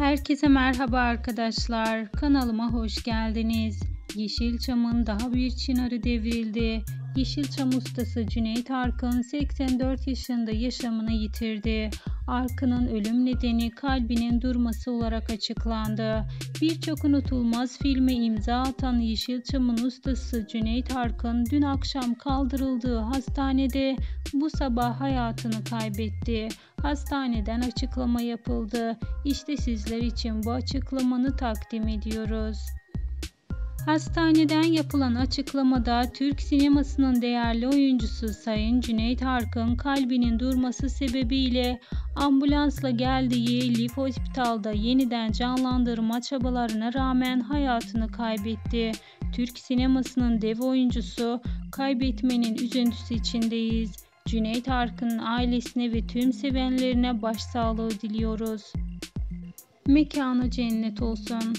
Herkese merhaba arkadaşlar. Kanalıma hoş geldiniz. Yeşilçam'ın daha bir çınarı devrildi. Yeşilçam ustası Cüneyt Arkın 84 yaşında yaşamını yitirdi. Arkın'ın ölüm nedeni kalbinin durması olarak açıklandı. Birçok unutulmaz filme imza atan Yeşilçam'ın ustası Cüneyt Arkın dün akşam kaldırıldığı hastanede bu sabah hayatını kaybetti. Hastaneden açıklama yapıldı. İşte sizler için bu açıklamanı takdim ediyoruz. Hastaneden yapılan açıklamada Türk sinemasının değerli oyuncusu Sayın Cüneyt Arkın kalbinin durması sebebiyle ambulansla geldiği Lif Hospital'da yeniden canlandırma çabalarına rağmen hayatını kaybetti. Türk sinemasının dev oyuncusu kaybetmenin üzüntüsü içindeyiz. Cüneyt Arkın'ın ailesine ve tüm sevenlerine başsağlığı diliyoruz. Mekanı cennet olsun.